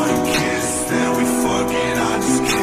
One kiss, then we fucking, I just can't